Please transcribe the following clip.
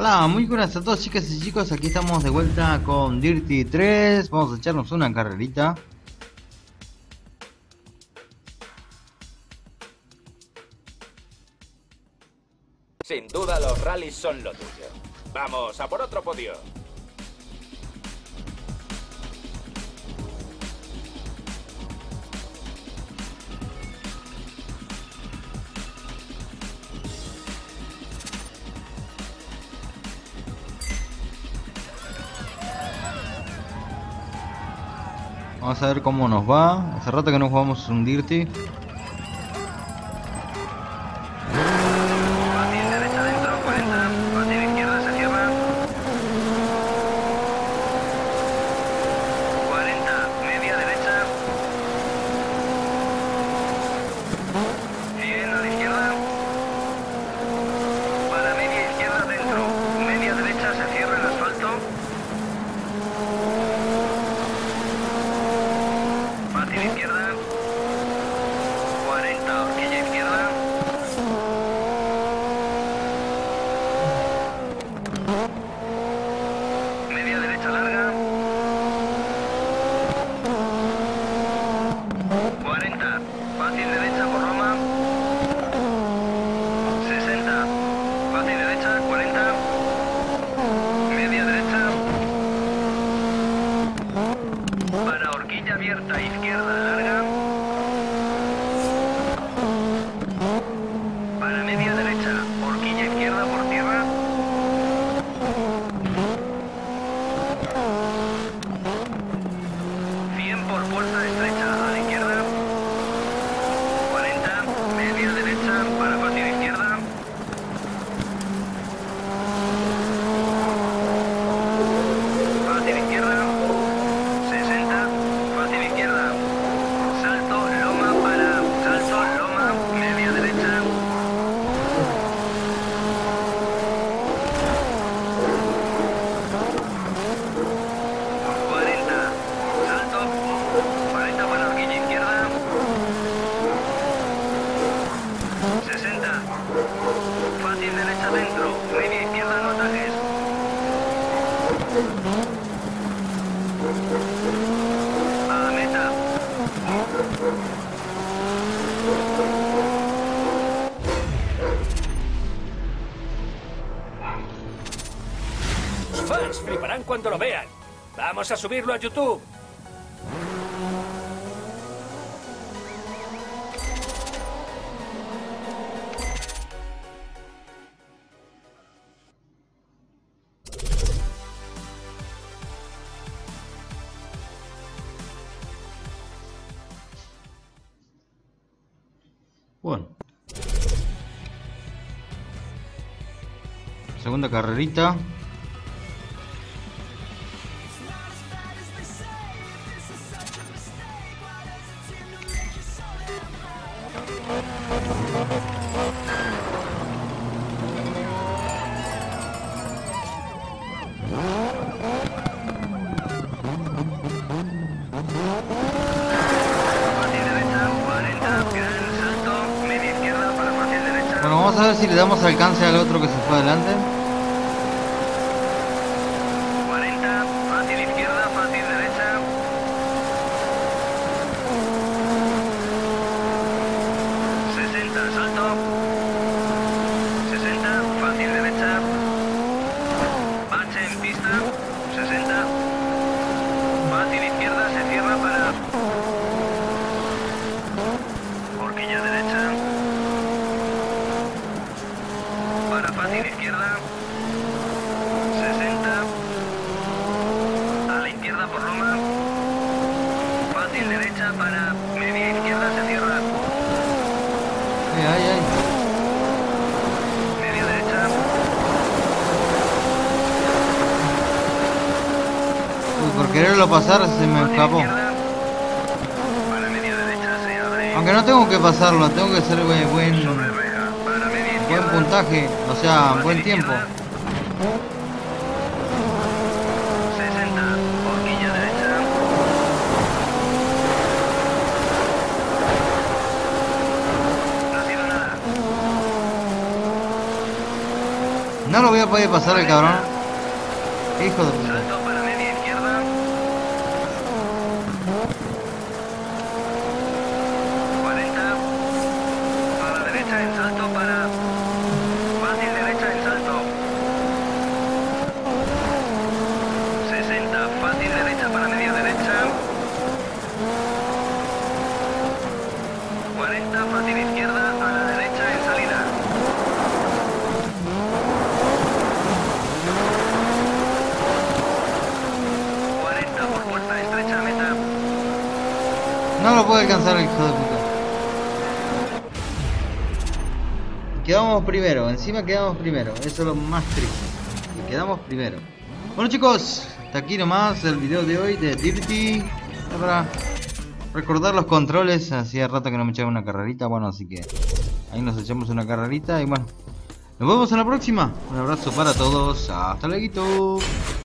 Hola, muy buenas a todos chicas y chicos, aquí estamos de vuelta con Dirty 3, vamos a echarnos una carrerita. Sin duda los rallies son lo tuyo. Vamos, a por otro podio. Vamos a ver cómo nos va. Hace rato que no jugamos un Dirty. Fácil derecha dentro, 40. Fácil izquierda se cierra. 40, media derecha. 100 a la izquierda. Para media izquierda dentro. Media derecha se cierra el asfalto. Fácil izquierda. 40, horquilla izquierda. Media derecha larga. 40. Fácil derecha por Roma. 60. Fácil derecha, 40. Media derecha. Para horquilla abierta, izquierda larga. Para media derecha, horquilla izquierda por tierra. 100 por puerta estrecha a la izquierda. 40, media derecha para fácil izquierda. Fácil izquierda. 60, fácil izquierda. Salto, loma para salto, loma, media derecha. Cuarenta, salto, 40 para horquilla izquierda, 60, fácil derecha dentro, media izquierda no atajes. A meta, Los fans fliparán cuando lo vean. Vamos a subirlo a YouTube. Bueno. Segunda carrerita. A ver si le damos alcance al otro que se fue adelante. 40, fácil izquierda, fácil derecha. 60, salto. 60, fácil derecha. Bache en pista. 60. Fácil izquierda, se cierra para. Horquilla derecha. Fácil izquierda. 60. A la izquierda por Roma. Fácil derecha para media izquierda se cierra. Ay, ay, ay. Media derecha. Uy, por quererlo pasar se me escapó. izquierda. Para media derecha se abre. Aunque no tengo que pasarlo, tengo que ser buen, buen, puntaje, o sea, buen tiempo. izquierda. 60. Horquilla derecha. No ha sido nada. No lo voy a poder pasar al cabrón. Hijo de puta. Salto para media izquierda. 40. A la derecha en salto para... Fácil derecha en salto. 60. Fácil derecha para media derecha. 40. Fácil izquierda a la derecha en salida. Cuarenta por puerta estrecha meta. No lo puede alcanzar el hijo de puta. Quedamos primero, encima quedamos primero. Eso es lo más triste. Que quedamos primero. Bueno chicos, hasta aquí nomás el video de hoy de Dirty. Para recordar los controles. Hacía rato que no me echaba una carrerita. Bueno, así que ahí nos echamos una carrerita. Y bueno, nos vemos en la próxima. Un abrazo para todos. Hasta luego.